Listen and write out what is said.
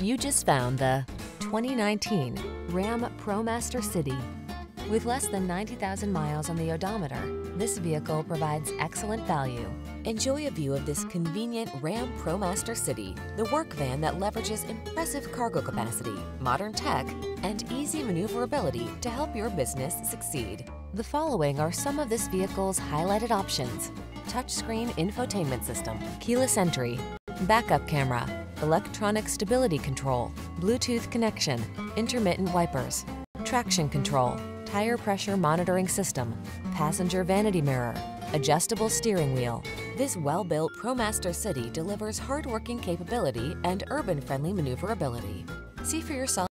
You just found the 2019 Ram ProMaster City. With less than 90,000 miles on the odometer, this vehicle provides excellent value. Enjoy a view of this convenient Ram ProMaster City, the work van that leverages impressive cargo capacity, modern tech, and easy maneuverability to help your business succeed. The following are some of this vehicle's highlighted options. Touchscreen infotainment system, keyless entry, backup camera, electronic stability control, Bluetooth connection, intermittent wipers, traction control, tire pressure monitoring system, passenger vanity mirror, adjustable steering wheel. This well-built ProMaster City delivers hard-working capability and urban-friendly maneuverability. See for yourself